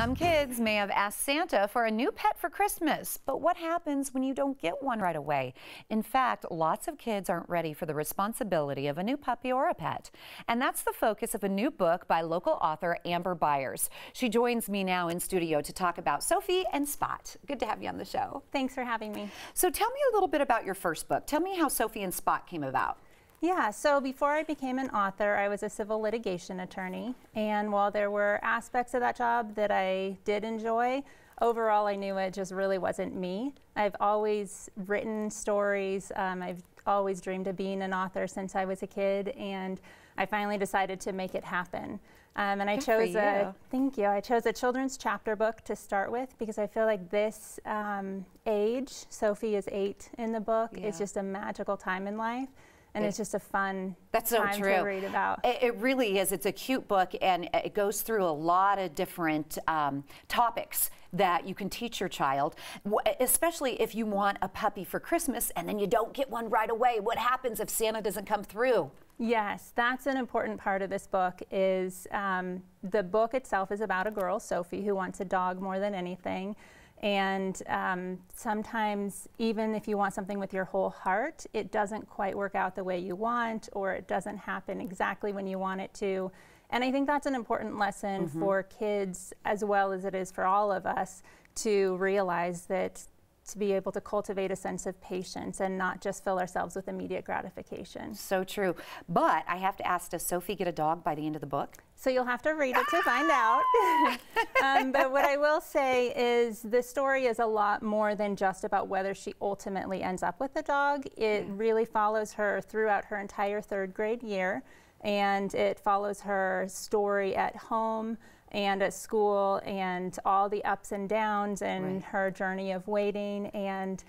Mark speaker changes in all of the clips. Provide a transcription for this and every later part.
Speaker 1: Some kids may have asked Santa for a new pet for Christmas, but what happens when you don't get one right away? In fact, lots of kids aren't ready for the responsibility of a new puppy or a pet. And that's the focus of a new book by local author Amber Byers. She joins me now in studio to talk about Sophie and Spot. Good to have you on the show.
Speaker 2: Thanks for having me.
Speaker 1: So tell me a little bit about your first book. Tell me how Sophie and Spot came about.
Speaker 2: Yeah, so before I became an author, I was a civil litigation attorney. And while there were aspects of that job that I did enjoy, overall I knew it just really wasn't me. I've always written stories, um, I've always dreamed of being an author since I was a kid, and I finally decided to make it happen. Um, and I
Speaker 1: Good
Speaker 2: chose a thank you. I chose a children's chapter book to start with because I feel like this um, age, Sophie is eight in the book,
Speaker 1: Yeah.
Speaker 2: is just a magical time in life, and
Speaker 1: It-
Speaker 2: it's just a fun
Speaker 1: That's so
Speaker 2: time
Speaker 1: true.
Speaker 2: to read about.
Speaker 1: It, it really is. It's a cute book, and it goes through a lot of different um, topics that you can teach your child, especially if you want a puppy for Christmas and then you don't get one right away. What happens if Santa doesn't come through?
Speaker 2: Yes, that's an important part of this book. Is um, the book itself is about a girl, Sophie, who wants a dog more than anything. And um, sometimes, even if you want something with your whole heart, it doesn't quite work out the way you want, or it doesn't happen exactly when you want it to. And I think that's an important lesson for kids as well as it is for all of us to realize that to be able to cultivate a sense of patience and not just fill ourselves with immediate gratification.
Speaker 1: So true. But I have to ask, does Sophie get a dog by the end of the book?
Speaker 2: So you'll have to read it to find out. um, but what I will say is the story is a lot more than just about whether she ultimately ends up with a dog. It really follows her throughout her entire third grade year, and it follows her story at home and at school and all the ups and downs and
Speaker 1: Right.
Speaker 2: her journey of waiting and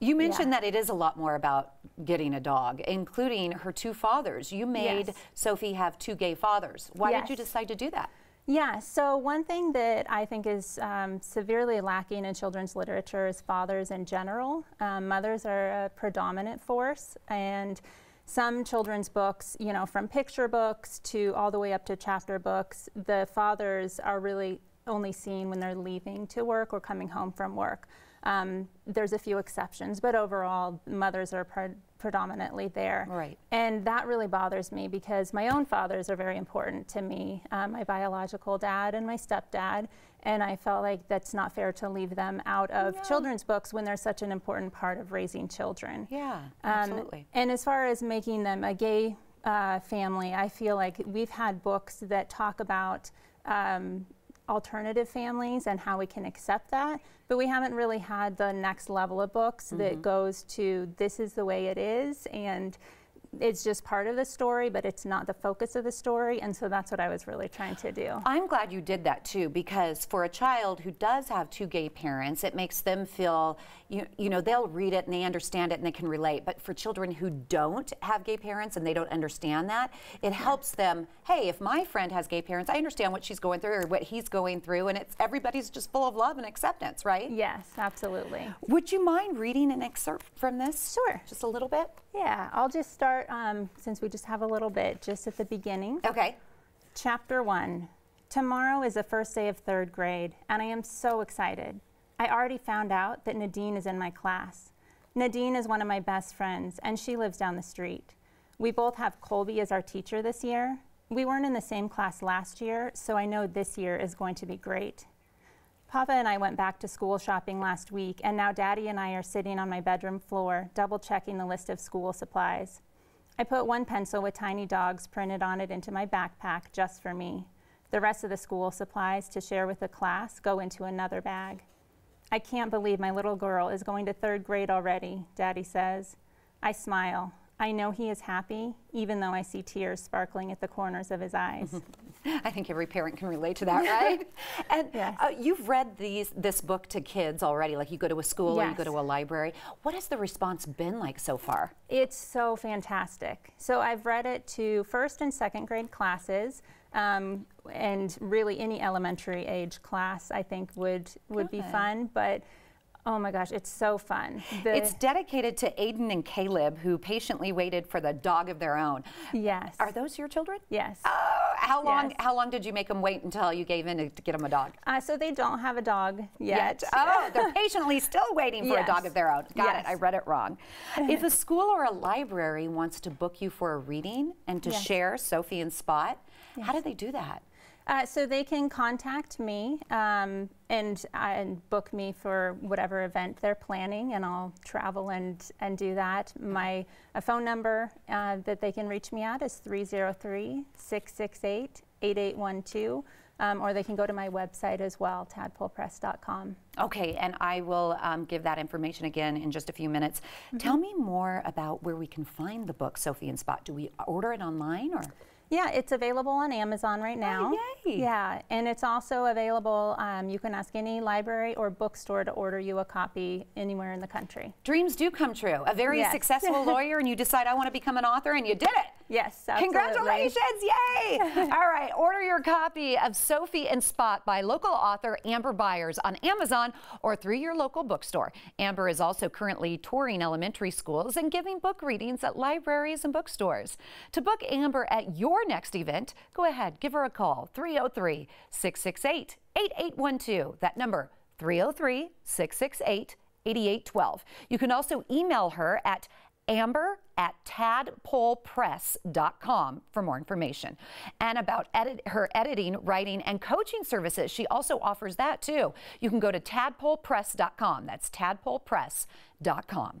Speaker 1: You mentioned that it is a lot more about getting a dog, including her two fathers. You made
Speaker 2: Yes.
Speaker 1: Sophie have two gay fathers. Why did you decide to do that?
Speaker 2: Yeah, so one thing that I think is um, severely lacking in children's literature is fathers in general. Um, mothers are a predominant force, and some children's books, you know, from picture books to all the way up to chapter books, the fathers are really only seen when they're leaving to work or coming home from work. Um, there's a few exceptions, but overall, mothers are pre- predominantly there.
Speaker 1: Right.
Speaker 2: And that really bothers me because my own fathers are very important to me, um, my biological dad and my stepdad. And I felt like that's not fair to leave them out of
Speaker 1: No.
Speaker 2: children's books when they're such an important part of raising children.
Speaker 1: Yeah,
Speaker 2: Um,
Speaker 1: absolutely.
Speaker 2: and as far as making them a gay uh, family, I feel like we've had books that talk about um, alternative families and how we can accept that, but we haven't really had the next level of books
Speaker 1: Mm-hmm.
Speaker 2: that goes to this is the way it is and it's just part of the story, but it's not the focus of the story. And so that's what I was really trying to do.
Speaker 1: I'm glad you did that too, because for a child who does have two gay parents, it makes them feel, you, you know, they'll read it and they understand it and they can relate. But for children who don't have gay parents and they don't understand that, it helps them, hey, if my friend has gay parents, I understand what she's going through or what he's going through, and it's everybody's just full of love and acceptance, right?
Speaker 2: Yes, absolutely.
Speaker 1: Would you mind reading an excerpt from this?
Speaker 2: Sure.
Speaker 1: Just a little bit?
Speaker 2: Yeah, I'll just start um, since we just have a little bit just at the beginning.
Speaker 1: Okay.
Speaker 2: Chapter 1 Tomorrow is the first day of third grade, and I am so excited. I already found out that Nadine is in my class. Nadine is one of my best friends, and she lives down the street. We both have Colby as our teacher this year. We weren't in the same class last year, so I know this year is going to be great. Papa and I went back to school shopping last week, and now Daddy and I are sitting on my bedroom floor, double checking the list of school supplies. I put one pencil with tiny dogs printed on it into my backpack just for me. The rest of the school supplies to share with the class go into another bag. I can't believe my little girl is going to third grade already, Daddy says. I smile. I know he is happy, even though I see tears sparkling at the corners of his eyes.
Speaker 1: I think every parent can relate to that, right? and
Speaker 2: Yes.
Speaker 1: uh, you've read these this book to kids already, like you go to a school or you go to a library. What has the response been like so far?
Speaker 2: It's so fantastic. So I've read it to first and second grade classes, um, and really any elementary age class I think would would be fun. But Oh my gosh, it's so fun. The,
Speaker 1: It's dedicated to Aiden and Caleb, who patiently waited for the dog of their own.
Speaker 2: yes.
Speaker 1: Are those your children?
Speaker 2: yes.
Speaker 1: Oh, how long?
Speaker 2: Yes.
Speaker 1: How long did you make them wait until you gave in to, get them a dog?
Speaker 2: Uh, so they don't have a dog yet.
Speaker 1: Oh, they're patiently still waiting for a dog of their own. Got it. I read it wrong. if a school or a library wants to book you for a reading and to
Speaker 2: Yes.
Speaker 1: share Sophie and Spot, how do they do that?
Speaker 2: Uh, so they can contact me um, and, and book me for whatever event they're planning, and I'll travel and, and do that. My a phone number uh, that they can reach me at is 303 668 8812, um, or they can go to my website as well, tadpolepress.com.
Speaker 1: Okay, and I will um, give that information again in just a few minutes.
Speaker 2: Mm-hmm.
Speaker 1: Tell me more about where we can find the book, Sophie and Spot. Do we order it online or?
Speaker 2: Yeah, it's available on Amazon right now.
Speaker 1: yay.
Speaker 2: Yeah, and it's also available. Um, you can ask any library or bookstore to order you a copy anywhere in the country.
Speaker 1: Dreams do come true. A very
Speaker 2: Yes.
Speaker 1: successful lawyer, and you decide I want to become an author, and you did it.
Speaker 2: Yes, absolutely.
Speaker 1: Congratulations! Yay! All right, order your copy of Sophie and Spot by local author Amber Byers on Amazon or through your local bookstore. Amber is also currently touring elementary schools and giving book readings at libraries and bookstores. To book Amber at your next event, go ahead, give her a call 303 668 8812. That number 303 668 8812. You can also email her at amber at tadpolepress.com for more information. And about edit, her editing, writing, and coaching services, she also offers that too. You can go to tadpolepress.com. That's tadpolepress.com.